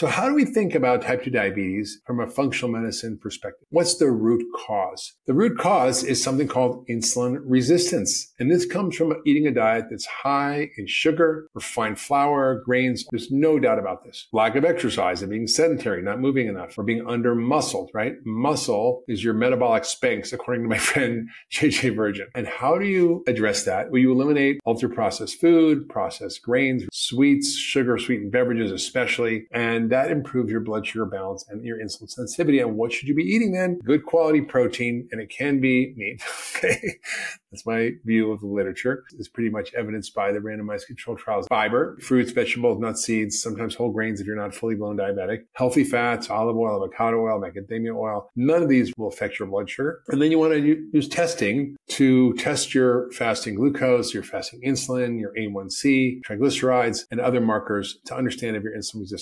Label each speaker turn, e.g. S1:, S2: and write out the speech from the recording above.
S1: So how do we think about type 2 diabetes from a functional medicine perspective? What's the root cause? The root cause is something called insulin resistance. And this comes from eating a diet that's high in sugar, refined flour, grains. There's no doubt about this. Lack of exercise and being sedentary, not moving enough, or being under muscled, right? Muscle is your metabolic Spanx, according to my friend JJ Virgin. And how do you address that? Well, you eliminate ultra processed food, processed grains, sweets, sugar sweetened beverages, especially, and that improves your blood sugar balance and your insulin sensitivity. And what should you be eating then? Good quality protein, and it can be meat. okay. That's my view of the literature. It's pretty much evidenced by the randomized control trials. Fiber, fruits, vegetables, nuts, seeds, sometimes whole grains if you're not fully blown diabetic, healthy fats, olive oil, avocado oil, macadamia oil. None of these will affect your blood sugar. And then you want to use testing to test your fasting glucose, your fasting insulin, your A1C, triglycerides, and other markers to understand if you're insulin resistant